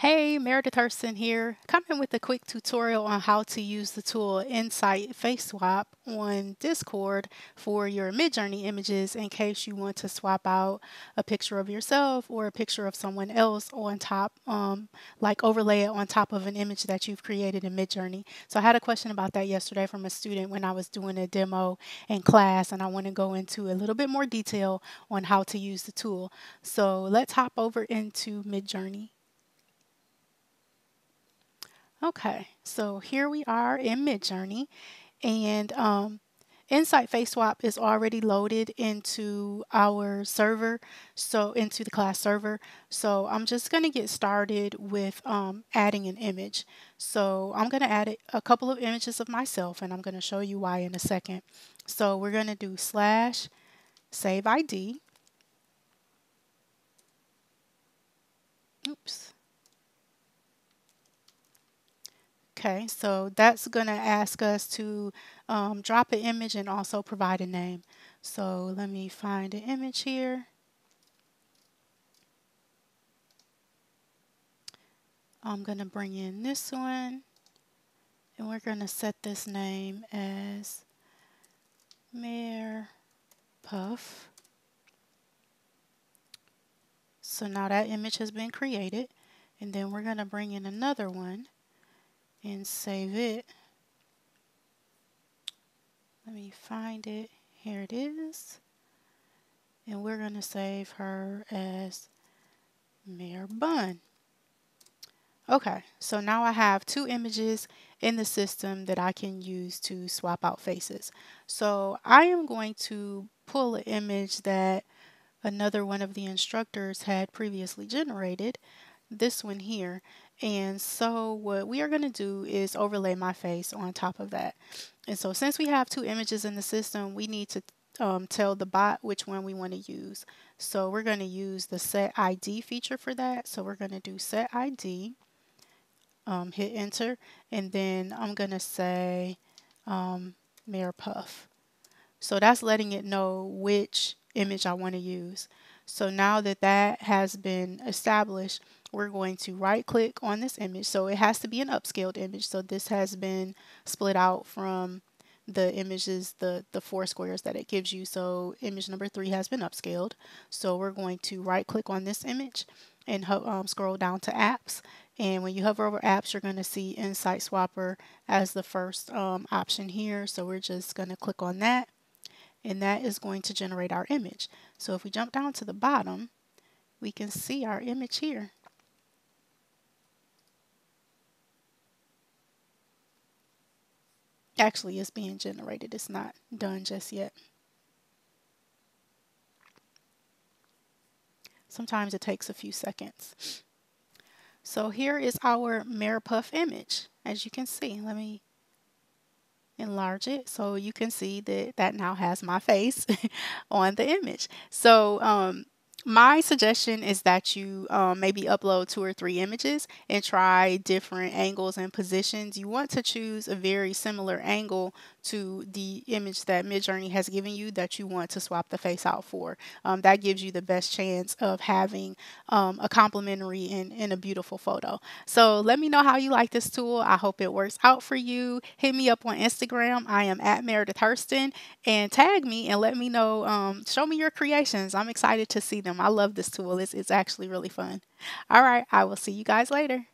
Hey, Meredith Hurston here, coming with a quick tutorial on how to use the tool Insight Face Swap on Discord for your Midjourney images in case you want to swap out a picture of yourself or a picture of someone else on top, um, like overlay it on top of an image that you've created in Midjourney. So I had a question about that yesterday from a student when I was doing a demo in class and I want to go into a little bit more detail on how to use the tool. So let's hop over into Midjourney. Okay, so here we are in Midjourney, and um, Insight Face Swap is already loaded into our server, so into the class server. So I'm just going to get started with um, adding an image. So I'm going to add a couple of images of myself, and I'm going to show you why in a second. So we're going to do slash save ID. Oops. Okay, so that's going to ask us to um, drop an image and also provide a name. So let me find an image here. I'm going to bring in this one and we're going to set this name as Mayor Puff. So now that image has been created and then we're going to bring in another one and save it. Let me find it. Here it is. And we're going to save her as Mayor Bun. Okay, so now I have two images in the system that I can use to swap out faces. So I am going to pull an image that another one of the instructors had previously generated, this one here, and so what we are going to do is overlay my face on top of that. And so since we have two images in the system, we need to um, tell the bot which one we want to use. So we're going to use the set ID feature for that. So we're going to do set ID, um, hit enter, and then I'm going to say um, Mayor Puff. So that's letting it know which image I want to use. So now that that has been established, we're going to right click on this image. So it has to be an upscaled image. So this has been split out from the images, the, the four squares that it gives you. So image number three has been upscaled. So we're going to right click on this image and um, scroll down to apps. And when you hover over apps, you're going to see Insight Swapper as the first um, option here. So we're just going to click on that and that is going to generate our image. So if we jump down to the bottom, we can see our image here. Actually, it's being generated. It's not done just yet. Sometimes it takes a few seconds. So here is our Mayor Puff image. As you can see, let me enlarge it so you can see that that now has my face on the image. So um, my suggestion is that you um, maybe upload two or three images and try different angles and positions. You want to choose a very similar angle to the image that Midjourney has given you that you want to swap the face out for. Um, that gives you the best chance of having um, a complimentary and, and a beautiful photo. So let me know how you like this tool. I hope it works out for you. Hit me up on Instagram. I am at Meredith Hurston and tag me and let me know, um, show me your creations. I'm excited to see them. I love this tool. It's, it's actually really fun. All right. I will see you guys later.